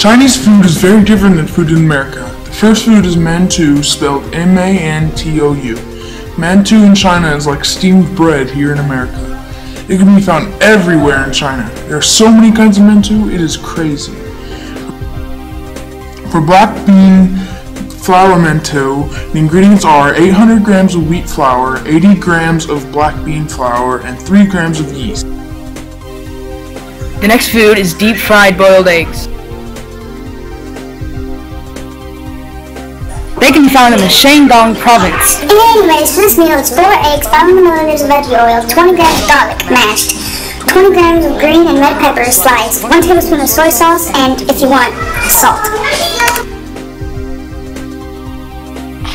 Chinese food is very different than food in America. The first food is mantou, spelled M-A-N-T-O-U. Mantou in China is like steamed bread here in America. It can be found everywhere in China. There are so many kinds of mantou, it is crazy. For black bean flour mantou, the ingredients are 800 grams of wheat flour, 80 grams of black bean flour, and 3 grams of yeast. The next food is deep fried boiled eggs. They can be found in the Shandong province. Anyways, this meal, is 4 eggs, 500 milliliters of veggie oil, 20 grams of garlic mashed, 20 grams of green and red peppers sliced, 1 tablespoon of soy sauce, and, if you want, salt.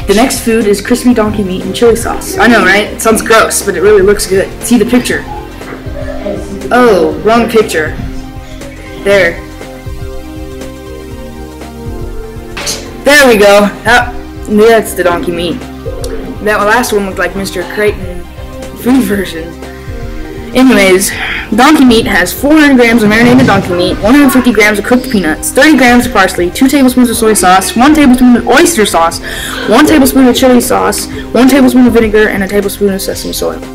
The next food is crispy donkey meat and chili sauce. I know, right? It sounds gross, but it really looks good. See the picture. Oh, wrong picture. There. There we go. Ah, that's the donkey meat. That last one looked like Mr. Creighton food version. Anyways, donkey meat has 400 grams of marinated donkey meat, 150 grams of cooked peanuts, 30 grams of parsley, 2 tablespoons of soy sauce, 1 tablespoon of oyster sauce, 1 tablespoon of chili sauce, 1 tablespoon of vinegar, and a tablespoon of sesame oil.